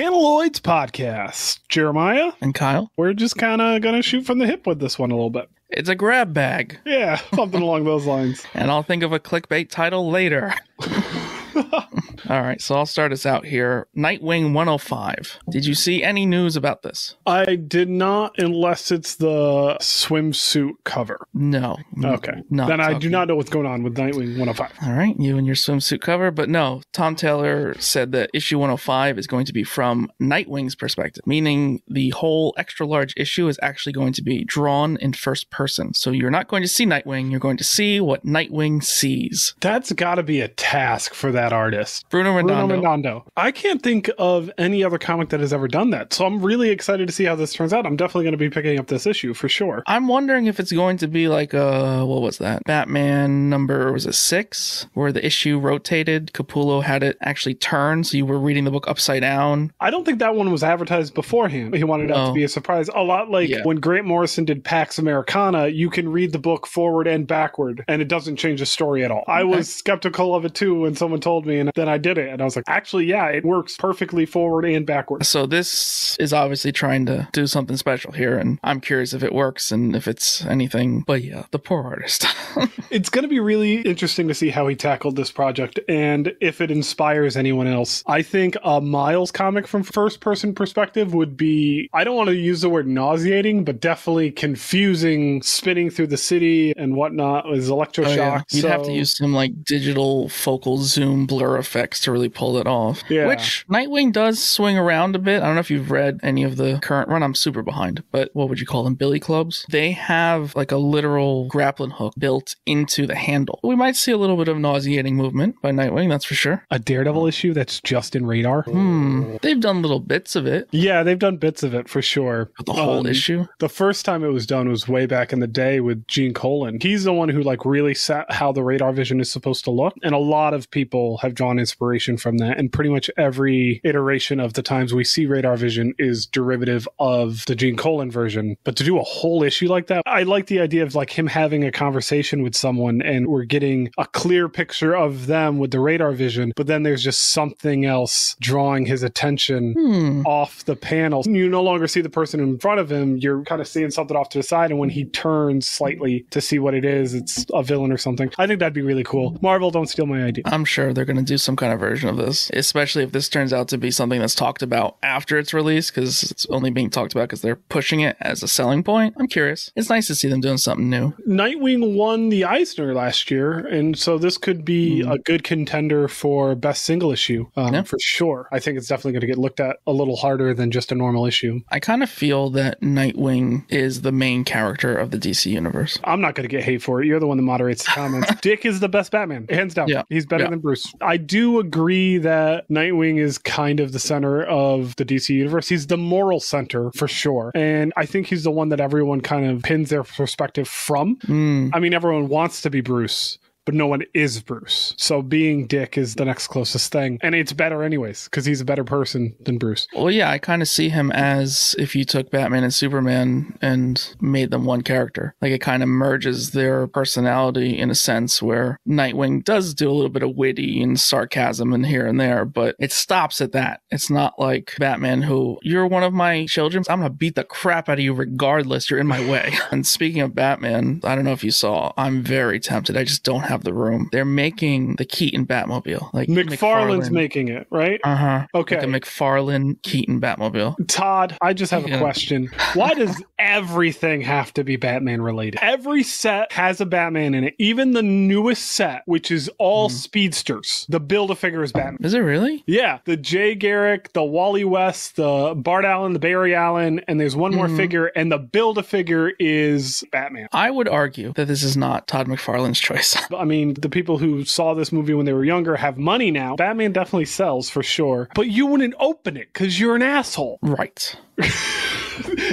Paneloids podcast. Jeremiah, And Kyle, we're just kind of going to shoot from the hip with this one a little bit. it's a grab bag. Yeah, something along those lines. And I'll think of a clickbait title later. All right, so I'll start us out here. Nightwing 105. Did you see any news about this? I did not, unless it's the swimsuit cover. No. Okay. Not then I do not know what's going on with Nightwing 105. All right, you and your swimsuit cover. But no, Tom Taylor said that issue 105 is going to be from Nightwing's perspective, meaning the whole extra large issue is actually going to be drawn in first person. So you're not going to see Nightwing, you're going to see what Nightwing sees. That's got to be a task for that artist. Bruno Bruno Redondo. Redondo. I can't think of any other comic that has ever done that. So I'm really excited to see how this turns out. I'm definitely going to be picking up this issue for sure. I'm wondering if it's going to be like a what was that? Batman number was it six? Where the issue rotated. Capullo had it actually turn, so you were reading the book upside down. I don't think that one was advertised beforehand. He wanted it to be a surprise. A lot like Yeah. when Grant Morrison did Pax Americana, you can read the book forward and backward, and it doesn't change the story at all. I was skeptical of it too when someone told me, and then I did it, and I was like, actually, yeah, it works perfectly forward and backward. So this is obviously trying to do something special here, and I'm curious if it works and if it's anything. But yeah, the poor artist. It's going to be really interesting to see how he tackled this project and if it inspires anyone else. I think a Miles comic from first person perspective would be, I don't want to use the word nauseating, but definitely confusing, spinning through the city and whatnot with electroshock. Oh, yeah. You'd have to use some like digital focal zoom blur effects to really pull it off. Yeah. Which Nightwing does swing around a bit. I don't know if you've read any of the current run. I'm super behind, but what would you call them? Billy clubs? They have like a literal grappling hook built into the handle. We might see a little bit of nauseating movement by Nightwing, that's for sure. a Daredevil issue that's just in radar. Hmm. They've done little bits of it, Yeah, they've done bits of it for sure. but the whole Um, issue. The first time it was done was way back in the day with Gene Colan. He's the one who like really set how the radar vision is supposed to look, and a lot of people have drawn inspiration from that. And pretty much every iteration of the times we see radar vision is derivative of the Gene Colan version. But to do a whole issue like that, I like the idea of like him having a conversation with someone, and we're getting a clear picture of them with the radar vision. But then there's just something else drawing his attention Hmm. off the panel. You no longer see the person in front of him. You're kind of seeing something off to the side. And when he turns slightly to see what it is, it's a villain or something. I think that'd be really cool. Marvel, don't steal my idea. I'm sure they're going to do some kind of version of this, especially if this turns out to be something that's talked about after it's released because it's only being talked about because they're pushing it as a selling point. I'm curious. It's nice to see them doing something new. Nightwing won the Eisner last year. And so this could be a good contender for best single issue um, Yeah. for sure. I think it's definitely going to get looked at a little harder than just a normal issue. I kind of feel that Nightwing is the main character of the DC universe. I'm not going to get hate for it. You're the one that moderates the comments. Dick is the best Batman, hands down. Yeah. He's better Yeah. than Bruce. I do agree that Nightwing is kind of the center of the DC universe. He's the moral center for sure. And I think he's the one that everyone kind of pins their perspective from. Hmm. I mean, everyone wants to be Bruce. But no one is Bruce. So being Dick is the next closest thing. And it's better, anyways, because he's a better person than Bruce. Well, yeah, I kind of see him as if you took Batman and Superman and made them one character. Like it kind of merges their personality in a sense where Nightwing does do a little bit of witty and sarcasm and here and there, but it stops at that. It's not like Batman who, you're one of my children. I'm going to beat the crap out of you regardless. You're in my way. and speaking of Batman, I don't know if you saw, I'm very tempted. I just don't have the room. They're making the Keaton Batmobile. Like McFarlane's making it, right? Uh huh. Okay. Like a McFarlane Keaton Batmobile. Todd, I just have a Yeah. question. Why does everything have to be Batman related? Every set has a Batman in it. Even the newest set, which is all Hmm. speedsters. The build a figure is Batman. Is it really? Yeah, the Jay Garrick, the Wally West, the Bart Allen, the Barry Allen, and there's one more Mhm. figure, and the build a figure is Batman. I would argue that this is not Todd McFarlane's choice. I mean, the people who saw this movie when they were younger have money now. Batman definitely sells for sure, but you wouldn't open it because you're an asshole. right.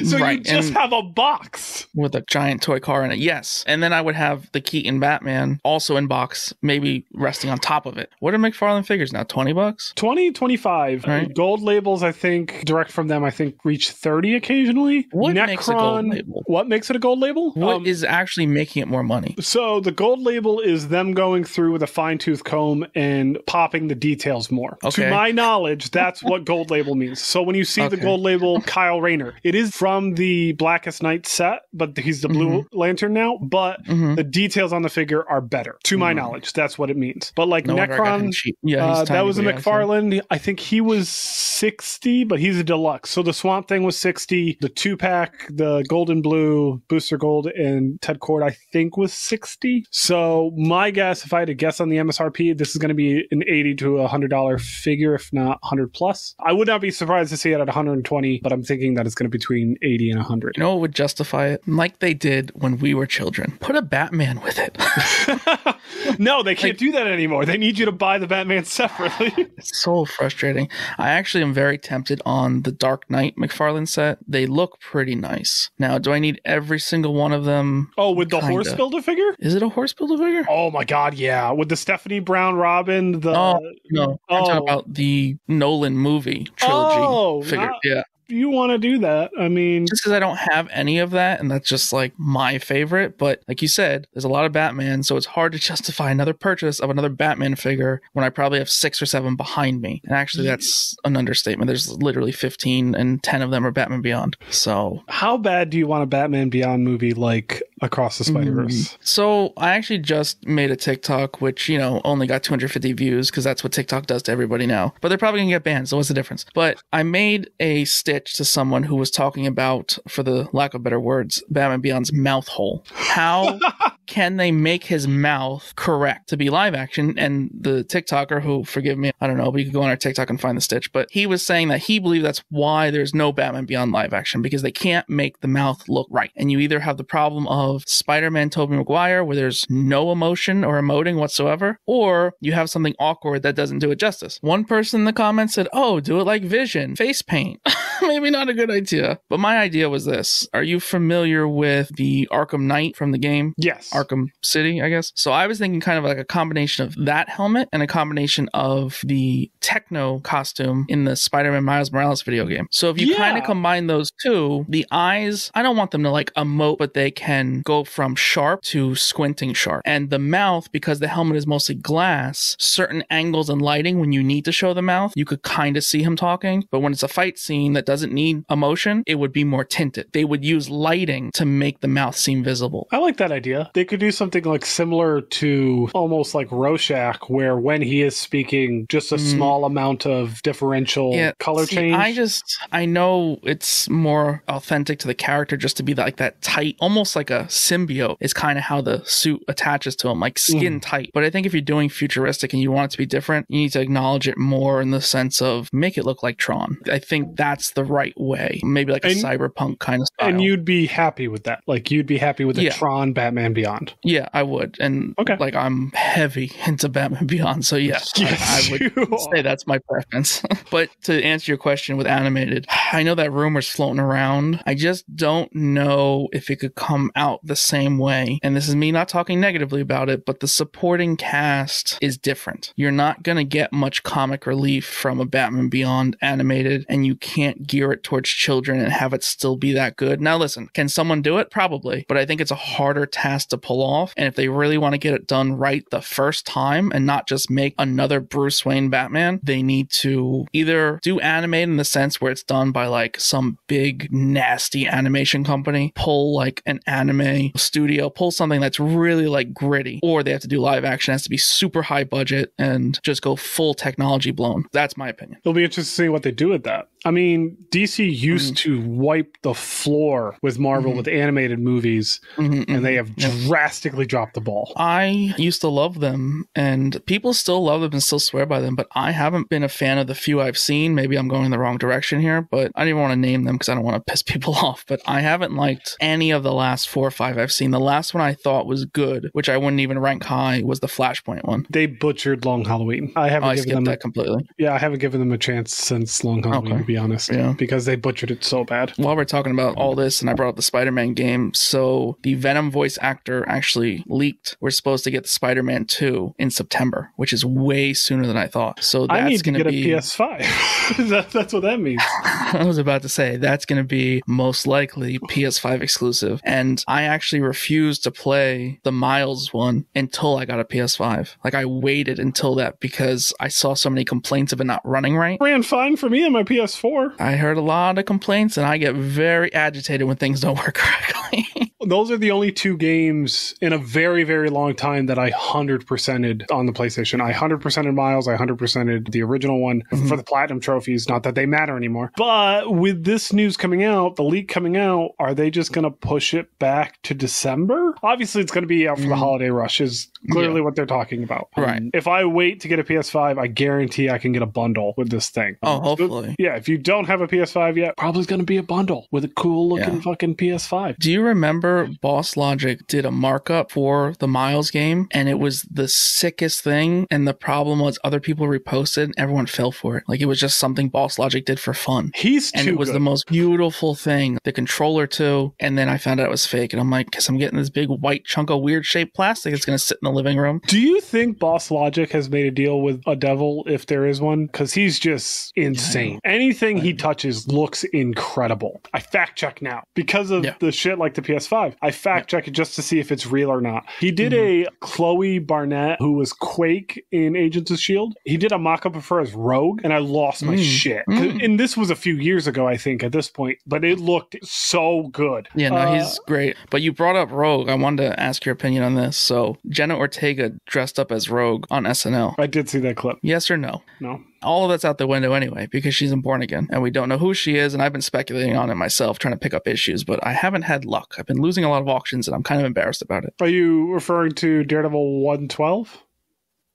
so Right, you just and- have a box. With a giant toy car in it. Yes. And then I would have the Keaton Batman also in box, maybe resting on top of it. What are McFarlane figures now? 20 bucks? 20, 25. Right. Gold labels, I think, direct from them, I think, reach 30 occasionally. What makes a gold label? What makes it a gold label? What Um, is actually making it more money? so the gold label is is them going through with a fine tooth comb and popping the details more. Okay. To my knowledge, that's what gold label means. So when you see the gold label Kyle Rayner, it is from the Blackest Night set, but he's the Blue Lantern now. But Mhm. the details on the figure are better. To my Mhm. knowledge, that's what it means. But like No wonder I got him Nekron. Yeah, uh, that was a McFarlane. I think he was 60, but he's a deluxe. So the Swamp Thing was 60. The two pack, the Golden Blue, Booster Gold, and Ted Kord, I think was 60. So my guess, if I had to guess on the MSRP, this is going to be an 80 to a $100 figure, if not 100 plus. I would not be surprised to see it at 120, but I'm thinking that it's going to be between 80 and 100. You know what would justify it? Like they did when we were children. Put a Batman with it. no, they can't Like- do that anymore. They need you to buy the Batman separately. It's so frustrating. I actually am very tempted on the Dark Knight McFarlane set. They look pretty nice. Now, do I need every single one of them? oh, with the Kinda. horse builder figure? Is it a horse builder figure? Oh my god, yeah. With the Stephanie Brown Robin, the Oh, No, I'm Oh. talking about the Nolan movie trilogy Oh, figure. not- yeah, you want to do that. I mean, just because I don't have any of that, and that's just like my favorite. But like you said, there's a lot of Batman, so it's hard to justify another purchase of another Batman figure when I probably have six or seven behind me. And actually, that's an understatement. There's literally 15, and 10 of them are Batman Beyond. So how bad do you want a Batman Beyond movie like Across the mm. Spider Verse? So I actually just made a TikTok, which you know only got 250 views because that's what TikTok does to everybody now. But they're probably gonna get banned. So what's the difference? But I made a stitch to someone who was talking about, for the lack of better words, Batman Beyond's mouth hole. How can they make his mouth correct to be live action? And the TikToker who, forgive me, I don't know, but you can go on our TikTok and find the stitch. But he was saying that he believed that's why there's no Batman Beyond live action because they can't make the mouth look right. And you either have the problem of Spider-Man Tobey Maguire where there's no emotion or emoting whatsoever, or you have something awkward that doesn't do it justice. One person in the comments said, "Oh, do it like Vision, face paint." Maybe not a good idea. But my idea was this: Are you familiar with the Arkham Knight from the game? Yes. Arkham City, I guess. So I was thinking kind of like a combination of that helmet and a combination of the techno costume in the Spider-Man Miles Morales video game. So if you Yeah. kind of combine those two, the eyes, I don't want them to like emote, but they can go from sharp to squinting sharp. And the mouth, because the helmet is mostly glass, certain angles and lighting when you need to show the mouth, you could kind of see him talking. But when it's a fight scene that doesn't need emotion, it would be more tinted. They would use lighting to make the mouth seem visible. I like that idea. They could do something like similar to almost like Rorschach, where when he is speaking, just a Mm. small amount of differential color see, change. I just I know it's more authentic to the character just to be like that tight, almost like a symbiote is kind of how the suit attaches to him, like skin tight. But I think if you're doing futuristic and you want it to be different, you need to acknowledge it more in the sense of make it look like Tron. I think that's the right way. Maybe like a And- cyberpunk kind of style. and you'd be happy with that. Like you'd be happy with a Yeah. Tron Batman Beyond. Yeah, I would. And Okay. like I'm heavy into Batman Beyond, so yes, I- Yes, I, would are. say that's my preference. but to answer your question with animated, I know that rumor's floating around. I just don't know if it could come out the same way. And this is me not talking negatively about it, but the supporting cast is different. You're not going to get much comic relief from a Batman Beyond animated, and you can't gear it towards children and have it still be that good. Now, listen, can someone do it? Probably. But I think it's a harder task to pull off. And if they really want to get it done right the first time and not just make another Bruce Wayne Batman, they need to either do animate in the sense where it's done by like some big nasty animation company, pull like an anime studio, pull something that's really like gritty, or they have to do live action. It has to be super high budget and just go full technology blown. That's my opinion. It'll be interesting to see what they do with that. I mean, DC used Mm-hmm. to wipe the floor with Marvel Mhm. with animated movies, Mhm, and they mhm. have. Drastically dropped the ball. I used to love them, and people still love them and still swear by them, but I haven't been a fan of the few I've seen. Maybe I'm going in the wrong direction here, but I don't even want to name them because I don't want to piss people off. But I haven't liked any of the last four or five I've seen. The last one I thought was good, which I wouldn't even rank high, was the Flashpoint one. They butchered Long Halloween. I Oh, haven't I given skipped them. that completely. Yeah, I haven't given them a chance since Long Halloween, Okay. to be honest. Yeah. because they butchered it so bad. While we're talking about all this, and I brought up the Spider Man game, so the Venom voice actor actually leaked. We're supposed to get the Spider Man 2 in September, which is way sooner than I thought. So that's I need to get be. a PS5. that, that's what that means. I was about to say that's going to be most likely PS5 exclusive. And I actually refused to play the Miles one until I got a PS5. Like I waited until that because I saw so many complaints of it not running right. Ran fine for me on my PS4. I heard a lot of complaints and I get very agitated when things don't work correctly. Those are the only two games in a very, very long time that I 100%ed on the PlayStation. I 100%ed Miles, I 100%ed the original one Mhm. for the Platinum trophies. Not that they matter anymore. But with this news coming out, the leak coming out, are they just going to push it back to December? Obviously, it's going to be out for the Mm. holiday rush, is clearly what they're talking about. Right. If I wait to get a PS5, I guarantee I can get a bundle with this thing. Oh, hopefully. Yeah, if you don't have a PS5 yet, probably going to be a bundle with a cool looking Yeah. fucking PS5. Do you remember Boss Logic did a markup for the Miles game and it was the sickest thing? And the problem was other people reposted and everyone fell for it. Like it was just something Boss Logic did for fun. He's And too it was good. the most beautiful thing. The controller too. And then I found out it was fake. And I'm like, because I'm getting this big white chunk of weird shaped plastic going to sit in the living room. Do you think Boss Logic has made a deal with a devil if there is one? Because he's just insane. Anything he touches looks incredible. I fact check now because of Yeah. the shit like the PS5. I fact check it just to see if it's real or not. He did Mm-hmm. a Chloe Bennet who was Quake in Agents of Shield. He did a mock up of her as Rogue, and I lost my Mm. shit. Mm. And this was a few years ago, I think, at this point, but it looked so good. Yeah, no, Uh, he's great. But you brought up Rogue. I wanted to ask your opinion on this. So Jenna Ortega dressed up as Rogue on SNL. I did see that clip. Yes or no? No. All of that's out the window anyway because she's in Born Again and we don't know who she is. And I've been speculating on it myself, trying to pick up issues, but I haven't had luck. I've been losing a lot of auctions and I'm kind of embarrassed about it. Are you referring to Daredevil 112?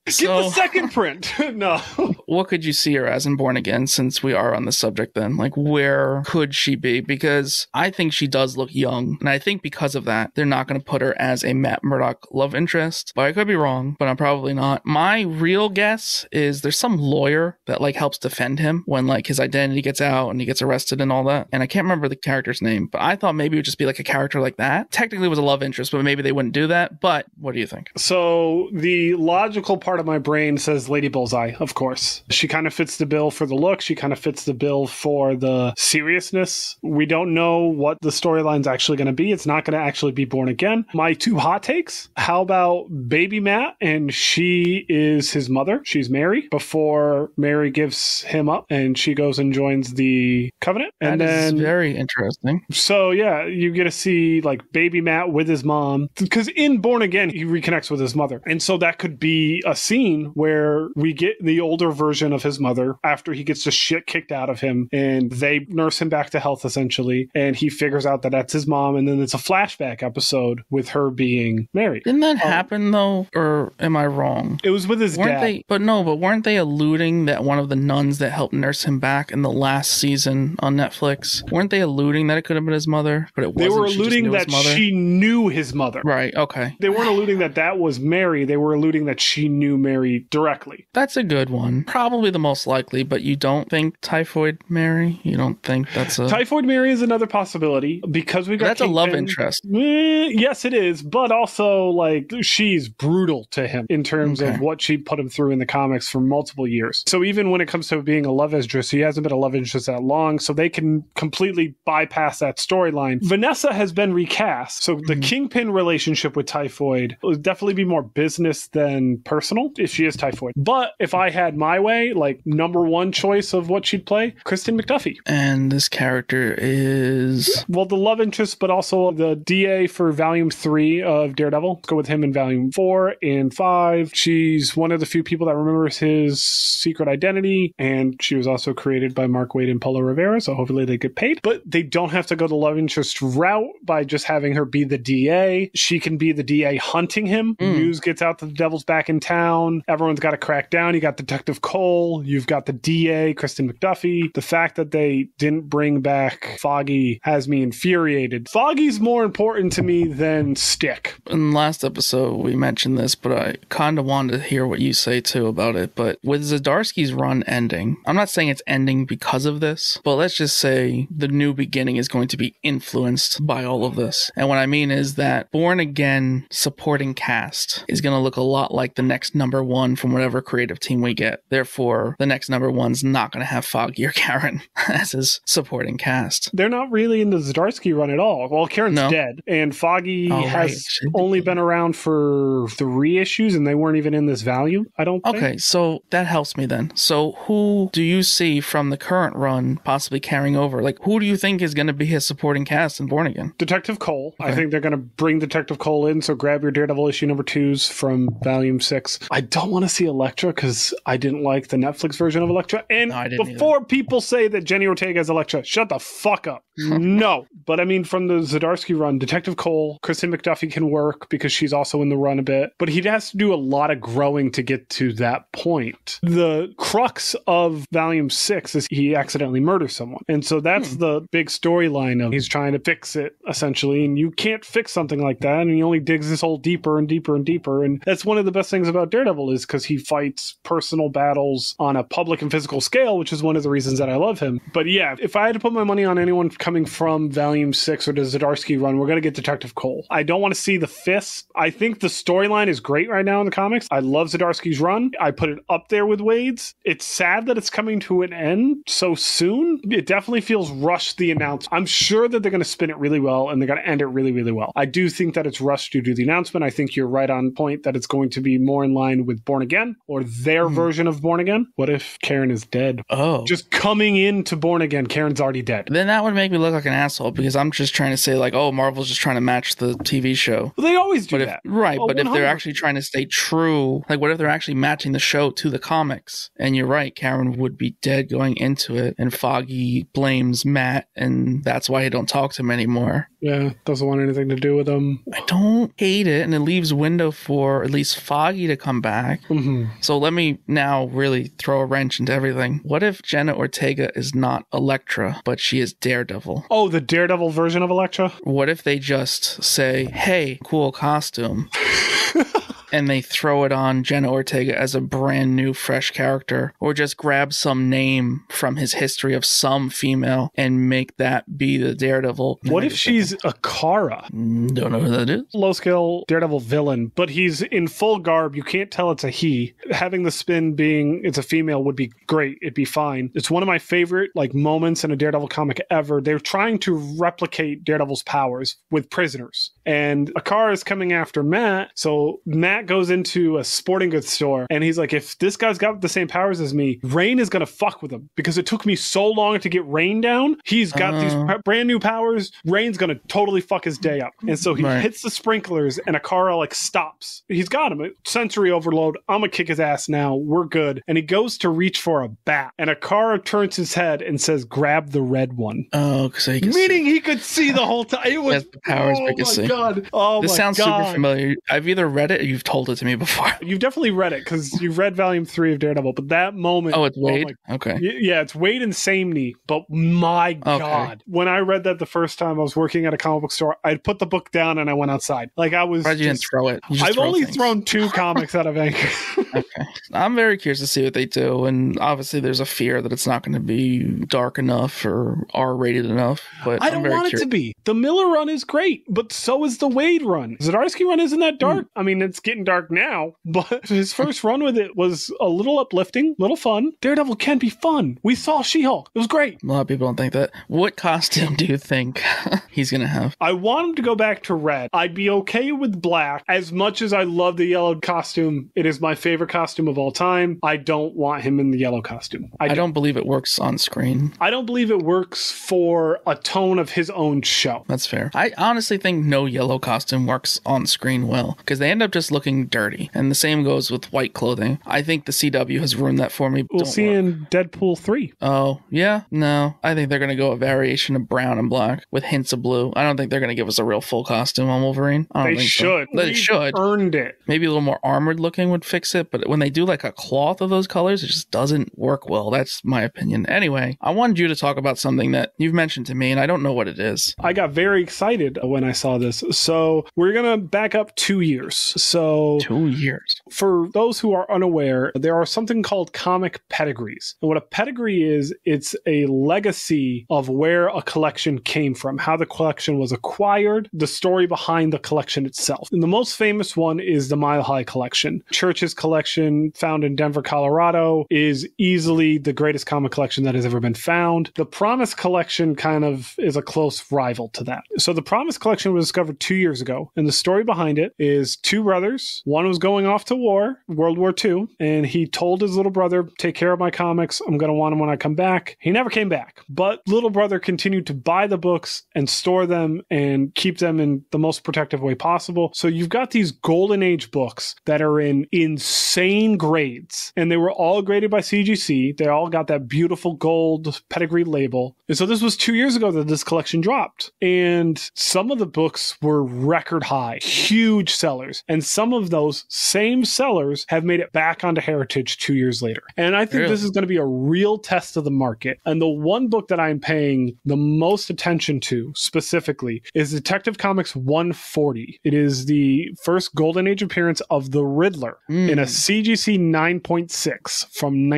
Get the second print. no. what could you see her as in Born Again since we are on the subject then? Like, where could she be? Because I think she does look young. And I think because of that, they're not going to put her as a Matt Murdock love interest. But I could be wrong, but I'm probably not. My real guess is there's some lawyer that like helps defend him when like his identity gets out and he gets arrested and all that. And I can't remember the character's name, but I thought maybe it would just be like a character like that. Technically it was a love interest, but maybe they wouldn't do that. But what do you think? So the logical part of my brain says Lady Bullseye, of course. She kind of fits the bill for the look. She kind of fits the bill for the seriousness. We don't know what the storyline's actually going to be. It's not going to actually be born again. My two hot takes. How about baby Matt and she is his mother? She's Mary before Mary gives him up and she goes and joins the covenant. And That then very interesting. So yeah, you get to see like baby Matt with his mom because in Born Again he reconnects with his mother, and so that could be a scene where we get the older version of his mother after he gets the shit kicked out of him, and they nurse him back to health essentially, and he figures out that that's his mom, and then it's a flashback episode with her being married. Didn't that Oh. happen though, or am I wrong? It was with his weren't dad. they? But no, but weren't they alluding that one of the nuns that helped nurse him back in the last season on Netflix? Weren't they alluding that it could have been his mother? But it They wasn't. were alluding that she knew his mother. Right. Okay. They weren't alluding that that was Mary. They were alluding that she knew Mary directly. That's a good one. Probably the most likely, but you don't think Typhoid Mary? You don't think that's a Typhoid Mary is another possibility because we got that's a love interest. Eh, yes, it is, but also like she's brutal to him in terms Okay. of what she put him through in the comics for multiple years. So even when it comes to being a love interest, he hasn't been a love interest that long, so they can completely bypass that storyline. Vanessa has been recast, so the Mhm. Kingpin relationship with Typhoid will definitely be more business than personal if she is Typhoid. But if I had my way, like number one choice of what she'd play, Kirsten McDuffie. And this character is Well, the love interest, but also the DA for Volume 3 of Daredevil. Let's go with him in Volume 4 and 5. She's one of the few people that remembers his secret identity, and she was also created by Mark Waid and Paolo Rivera, so hopefully they get paid. But they don't have to go the love interest route by just having her be the DA. She can be the DA hunting him. Mm. News gets out that the devil's back in town. Everyone's got to crack down. You got Detective Cole, you've got the DA, Kirsten McDuffie. The fact that they didn't bring back Foggy has me infuriated. Foggy's more important to me than Stick. in last episode we mentioned this, but I kind of wanted to hear what you say too about it. But with Zdarsky's run ending, I'm not saying it's ending because of this, but let's just say the new beginning is going to be influenced by all of this. And what I mean is that Born Again supporting cast is going to look a lot like the next number one from whatever creative team we get. Therefore, the next number one's not going to have Foggy or Karen as his supporting cast. They're not really in the Zdarsky run at all. Well, Karen's No. dead, and Foggy Oh, has right. Only been around for three issues, and they weren't even in this value. I don't. Think. Okay, so that helps me then. So, who do you see from the current run possibly carrying over? Like, who do you think is going to be his supporting cast in Born Again? Detective Cole. I think they're going to bring Detective Cole in. So grab your Daredevil issue number twos from Volume Six. I don't want to see Elektra because I didn't like the Netflix version of Elektra. And No, before people say that Jenny Ortega is Elektra, shut the fuck up. no, but I mean, from the Zdarsky run, Detective Cole, Kirsten McDuffie can work because she's also in the run a bit, but he has to do a lot of growing to get to that point. The crux of Volume Six is he accidentally murders someone, and so that's the big storyline of he's trying to fix it essentially, and you can't fix something like that, and he only digs this hole deeper and deeper and deeper, and that's one of the best things about Daredevil is because he fights personal battles on a public and physical scale, which is one of the reasons that I love him. But yeah, if I had to put my money on anyone coming from Volume Six or the Zdarsky run, we're gonna get Detective Cole. I don't want to see the Fist. I think the storyline is great right now in the comics. I love Zdarsky's run. I put it up there with Waid's. It's sad that it's coming to an end so soon. It definitely feels rushed. The announcement. I'm sure that they're going to spin it really well and they're going to end it really, really well. I do think that it's rushed due to the announcement. I think you're right on point that it's going to be more in line with Born Again or their Hmm. version of Born Again. What if Karen is dead? Oh. Just coming into Born Again, Karen's already dead. then that would make me look like an asshole because I'm just trying to say like, oh, Marvel's just trying to match the TV show. Well, they always do But if that. right, Oh, but if they're actually trying to stay true, like what if they're actually matching the show to the comics? And you're right, Karen would be dead going into it, and Foggy blames Matt, and that's why he don't talk to him anymore. Yeah, doesn't want anything to do with him. I don't hate it, and it leaves window for at least Foggy to come back. hmm So let me now really throw a wrench into everything. What if Jenna Ortega is not Elektra, but she is Daredevil? Oh, the Daredevil version of Elektra? What if they just say, hey, cool costume? and they throw it on Jenna Ortega as a brand new, fresh character, or just grab some name from his history of some female and make that be the Daredevil. What if she's Ikari? Mm, Don't know who that is. Low skill Daredevil villain, but he's in full garb. You can't tell it's a he. Having the spin being it's a female would be great. It'd be fine. It's one of my favorite like moments in a Daredevil comic ever. They're trying to replicate Daredevil's powers with prisoners. And a Ikari is coming after Matt. So Matt goes into a sporting goods store and he's like, if this guy's got the same powers as me, Rain is gonna fuck with him because it took me so long to get Rain down. He's got these Oh. brand new powers. Rain's gonna totally fuck his day up. And so he Right. hits the sprinklers and Ikari like stops. He's got him. Sensory overload. I'm gonna kick his ass now. We're good. And he goes to reach for a bat. And Ikari turns his head and says, grab the red one. Oh, so he can see. Meaning he could see the whole time. It was the powers oh my see. god. Oh This sounds god. super familiar. I've either read it or you've told it to me before. You've definitely read it because you've read volume three of Daredevil, but that moment. Oh, it's Waid? my- okay. Yeah, it's Waid and Samnee, but my God. When I read that the first time I was working at a comic book store, I put the book down and I went outside. Like I was. Why'd you just- throw it? You I've throw only things. thrown two comics out of Anchor. Okay. I'm very curious to see what they do. And obviously, there's a fear that it's not going to be dark enough or R rated enough. But I don't want it to be. The Miller run is great, but so is the Waid run. Zdarsky run isn't that dark. Hmm. I mean, it's getting dark now, but his first run with it was a little uplifting, little fun. Daredevil can be fun. We saw She Hulk. It was great. A lot of people don't think that. What costume do you think he's going to have? I want him to go back to red. I'd be okay with black. As much as I love the yellow costume, it is my favorite costume of all time. I don't want him in the yellow costume. I, I don't. don't believe it works on screen. I don't believe it works for a tone of his own show. That's fair. I honestly think no yellow costume works on screen well because they end up just looking dirty. And the same goes with white clothing. I think the CW has ruined that for me. We'll Don't see work. in Deadpool 3. Oh, yeah? No. I think they're going to go a variation of brown and black with hints of blue. I don't think they're going to give us a real full costume on Wolverine. I don't They think should. So. They We've should. Earned it. Maybe a little more armored looking would fix it, but when they do like a cloth of those colors, it just doesn't work well. That's my opinion. Anyway, I wanted you to talk about something that you've mentioned to me, and I don't know what it is. I got very excited when I saw this. So we're going to back up two years. So So Two years. for those who are unaware, there are something called comic pedigrees. And what a pedigree is, it's a legacy of where a collection came from, how the collection was acquired, the story behind the collection itself. And the most famous one is the Mile High Collection. Church's collection, found in Denver, Colorado, is easily the greatest comic collection that has ever been found. The Promise Collection kind of is a close rival to that. So the Promise Collection was discovered two years ago, and the story behind it is two brothers. One was going off to war, World War II, and he told his little brother, Take care of my comics. I'm going to want them when I come back. He never came back, but little brother continued to buy the books and store them and keep them in the most protective way possible. So you've got these golden age books that are in insane grades, and they were all graded by CGC. They all got that beautiful gold pedigree label. And so this was two years ago that this collection dropped. And some of the books were record high, huge sellers. And some of those same sellers have made it back onto Heritage two years later. And I think Really? this is going to be a real test of the market. And the one book that I'm paying the most attention to specifically is Detective Comics 140. It is the first Golden Age appearance of the Riddler in a hmm. CGC 9.6 from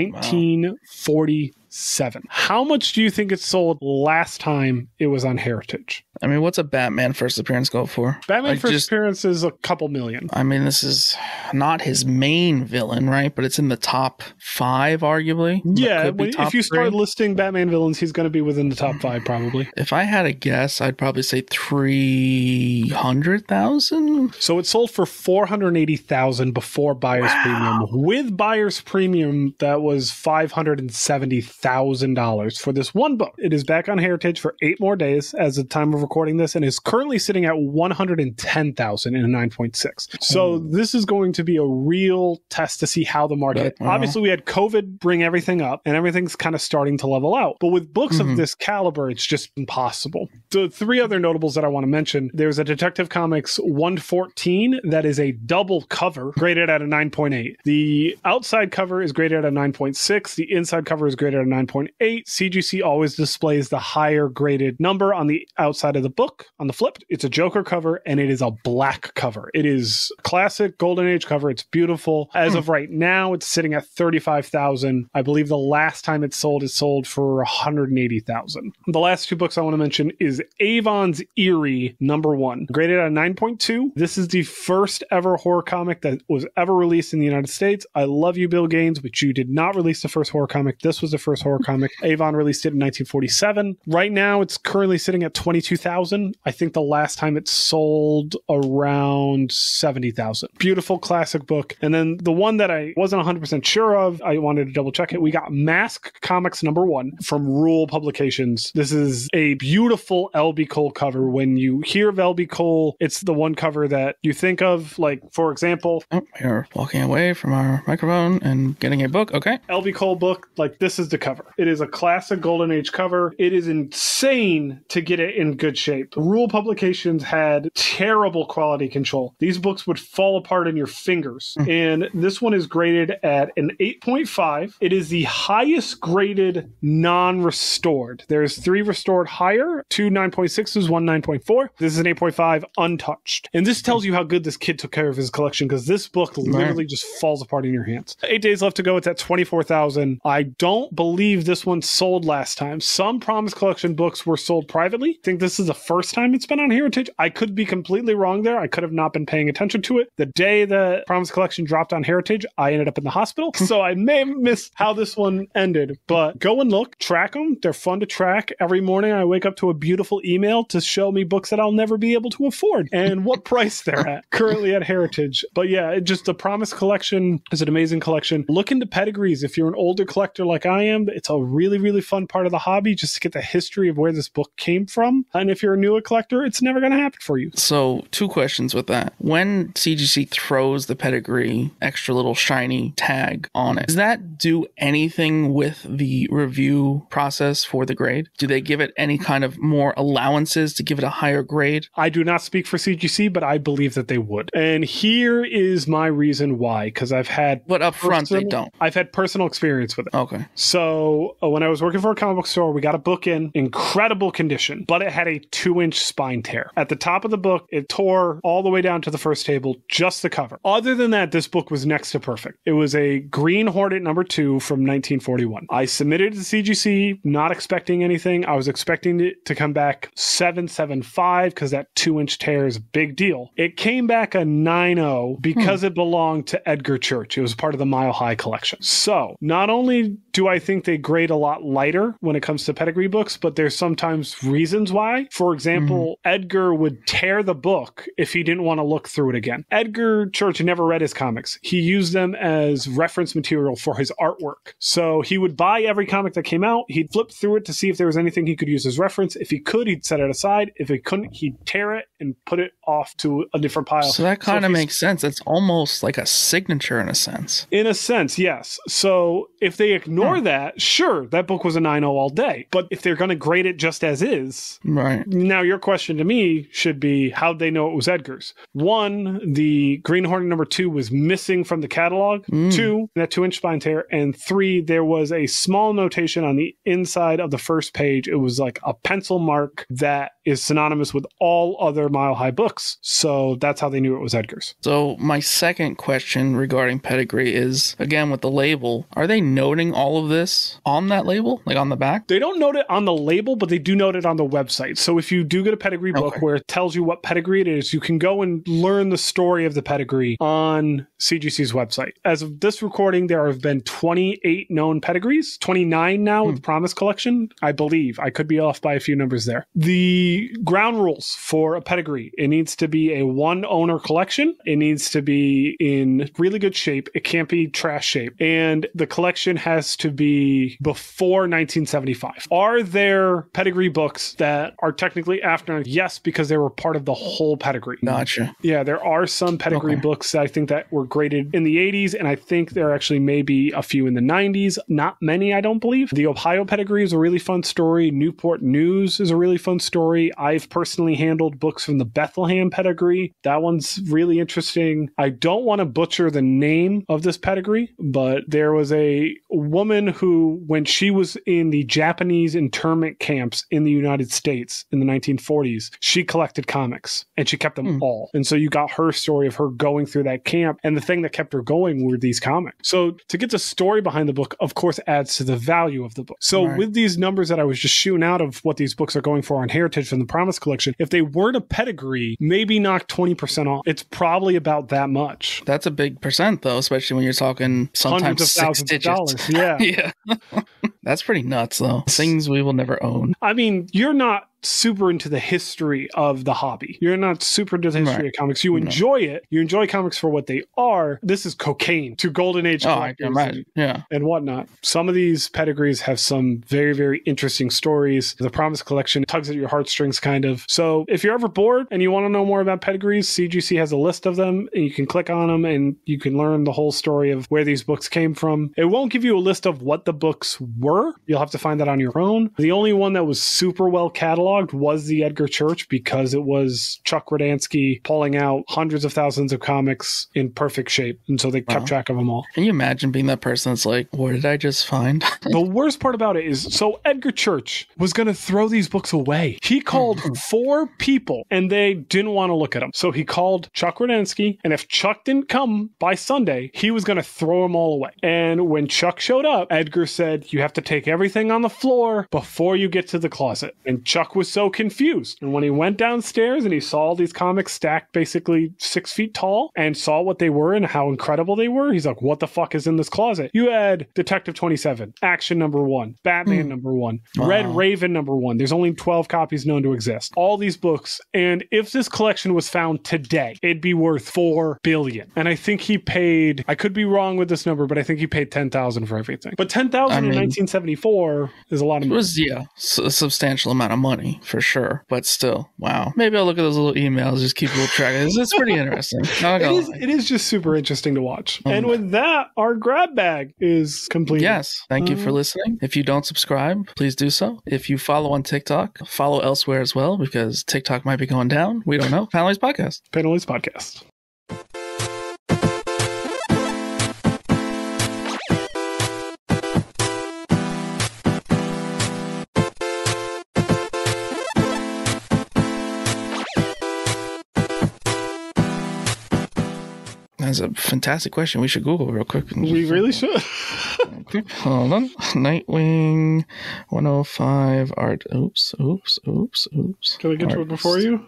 1947. How much do you think it sold last time it was on Heritage? I mean, what's a Batman first appearance go for? Batman I first just- appearance is a couple million. I mean, this is not his main villain, right? But it's in the top five, arguably. Yeah, when- top if you start three. listing Batman villains, he's going to be within the top five probably. If I had a guess, I'd probably say three hundred thousand. So it sold for four hundred eighty thousand before buyer's premium. With buyer's premium, that was five hundred and seventy thousand dollars for this one book. It is back on Heritage for eight more days as the time of recording this, and is currently sitting at one hundred and ten thousand in a nine point six. So this is going to be a real test to see how the market. Wow. Obviously, we had COVID bring everything up, and everything's kind of starting to level out. But with books Mhm. of this caliber, it's just impossible. The three other notables that I want to mention there's a Detective Comics 114 that is a double cover graded at a 9.8. The outside cover is graded at a 9.6, the inside cover is graded at a 9.8. CGC always displays the higher graded number on the outside of the book. On the flip, it's a Joker cover and it is a black cover. It is classic Golden Age cover. It's beautiful. As Hmm. of right now, it's sitting at 35,000. I believe the last time it sold, it sold for 180,000. The last two books I want to mention is Avon's Eerie number one, graded at 9.2. This is the first ever horror comic that was ever released in the United States. I love you, Bill Gaines, but you did not release the first horror comic. This was the first horror comic. Avon released it in 1947. Right now, it's currently sitting at 22,000. I think the last time it sold around 70,000. Beautiful classic book. And then the one that I wasn't 100% sure of, I wanted to double check it. We got Mask Comics number one from Rule Publications. This is a beautiful LB Cole cover. When you hear of LB Cole, it's the one cover that you think of. Like, for example, Oh, we're walking away from our microphone and getting a book. Okay. LB Cole book, like this is the cover. It is a classic Golden Age cover. It is insane to get it in good shape. Rule Publications had terrible quality control. These books would fall apart in your fingers. Hmm. And this one is graded at an 8.5. It is the highest graded non restored. There's three restored higher, two 9.6s, one 9.4. This is an 8.5 untouched. And this tells you how good this kid took care of his collection because this book literally just falls apart in your hands. Eight days left to go. It's at 24,000. I don't believe this one sold last time. Some Promise Collection books were sold privately. I think this is the first time it's been on Heritage. I could be completely wrong there. I could have not been paying attention to it. The day the Promise Collection dropped on Heritage, I ended up in the hospital. so I may have missed how this one ended, but go and look, track them. They're fun to track. Every morning I wake up to a beautiful email to show me books that I'll never be able to afford and what price they're at currently at Heritage. But yeah, it just the Promise collection is an amazing collection. Look into pedigrees. If you're an older collector like I am, it's a really, really fun part of the hobby just to get the history of where this book came from. And if you're a newer collector, it's never going to happen for you. So, two questions with that. When CGC throws the pedigree extra little shiny tag on it, does that do anything with the review process for the grade? Do they give it any kind of more allowances to give it a higher grade? I do not speak for CGC, but I believe that they would. And here is my reason why, because I've had But up front, they don't. I've had personal experience with it. Okay. So So uh, when I was working for a comic book store, we got a book in incredible condition, but it had a two inch spine tear. At the top of the book, it tore all the way down to the first table, just the cover. Other than that, this book was next to perfect. It was a Green Hornet number two from 1941. I submitted to CGC, not expecting anything. I was expecting it to come back 775 because that two inch tear is a big deal. It came back a 9 because it belonged to Edgar Church. It was part of the Mile High collection. So not only do I think they grade a lot lighter when it comes to pedigree books, but there's sometimes reasons why. For example, mm-hmm. Edgar would tear the book if he didn't want to look through it again. Edgar Church never read his comics. He used them as reference material for his artwork. So he would buy every comic that came out, he'd flip through it to see if there was anything he could use as reference. If he could, he'd set it aside. If he couldn't, he'd tear it and put it off to a different pile. So that kind if of makes sense. It's almost like a signature in a sense. In a sense, yes. So if they ignore that, sure, that book was a 9 0 all day. But if they're going to grade it just as is, Right. now your question to me should be how'd they know it was Edgar's? One, the Green Hornet number two was missing from the catalog. Mm. Two, that two inch spine tear. And three, there was a small notation on the inside of the first page. It was like a pencil mark that is synonymous with all other Mile High books. So that's how they knew it was Edgar's. So my second question regarding pedigree is again with the label. Are they noting all of this on that label, like on the back? They don't note it on the label, but they do note it on the website. So if you do get a pedigree book Okay. where it tells you what pedigree it is, you can go and learn the story of the pedigree on CGC's website. As of this recording, there have been 28 known pedigrees, 29 now with the Promise Collection, I believe. I could be off by a few numbers there. The ground rules for a pedigree it needs to be a one owner collection, it needs to be in really good shape, it can't be trash shape, and the collection has to be before 1975. Are there pedigree books that are technically after? Yes, because they were part of the whole pedigree. Gotcha. Yeah, there are some pedigree Okay. books I think that were graded in the 80s, and I think there actually may be a few in the 90s. Not many, I don't believe. The Ohio pedigree is a really fun story. Newport News is a really fun story. I've personally handled books from the Bethlehem pedigree. That one's really interesting. I don't want to butcher the name of this pedigree, but there was a woman who, when she was in the Japanese internment camps in the United States in the 1940s, she collected comics and she kept them hmm. all. And so you got her story of her going through that camp. And the thing that kept her going were these comics. So to get the story behind the book, of course, adds to the value of the book. So Right. with these numbers that I was just shooting out of what these books are going for on Heritage from the Promise Collection, if they weren't a pedigree, maybe knock 20% off. It's probably about that much. That's a big percent though, especially when you're talking sometimes Hundreds of six thousands digits. of dollars. Yeah. yeah. That's pretty nuts though. Things we will never own. I mean, you're not super into the history of the hobby. You're not super into the history Right. of comics. You enjoy it. You enjoy comics for what they are. This is cocaine to golden age Oh, I can collectors imagine. Yeah. and whatnot. Some of these pedigrees have some very, very interesting stories. The Promise Collection tugs at your heartstrings, kind of. So if you're ever bored and you want to know more about pedigrees, CGC has a list of them, and you can click on them and you can learn the whole story of where these books came from. It won't give you a list of what the books were. You'll have to find that on your own. The only one that was super well cataloged was the Edgar Church because it was Chuck Rozanski pulling out hundreds of thousands of comics in perfect shape. And so they kept Wow. track of them all. Can you imagine being that person that's like, what did I just find? the worst part about it is so Edgar Church was going to throw these books away. He called mm-hmm. four people and they didn't want to look at them. So he called Chuck Rozanski. And if Chuck didn't come by Sunday, he was going to throw them all away. And when Chuck showed up, Edgar said, You have to take everything on the floor before you get to the closet. And Chuck was so confused. And when he went downstairs and he saw all these comics stacked basically six feet tall and saw what they were and how incredible they were, he's like, What the fuck is in this closet? You had Detective 27, Action number one, Batman hmm. number one, Red Raven number one. There's only 12 copies known to exist. All these books. And if this collection was found today, it'd be worth 4 billion. And I think he paid, I could be wrong with this number, but I think he paid 10,000 for everything. But 10,000 I in 1974 is a lot of It money. was yeah, a substantial amount of money for sure, but still, wow. Maybe I'll look at those little emails, just keep a little track. It's, it's pretty interesting. It is, it is just super interesting to watch. Um, and with that, our grab bag is complete. Yes, thank you for Uh, listening. If you don't subscribe, please do so. If you follow on TikTok, follow elsewhere as well because TikTok might be going down. We don't know. Families Podcast. Panelist Podcast. That's a fantastic question. We should Google real quick. We really should. Hold on. Nightwing 105 art. Oops, oops, oops, oops. Can I get to it before you?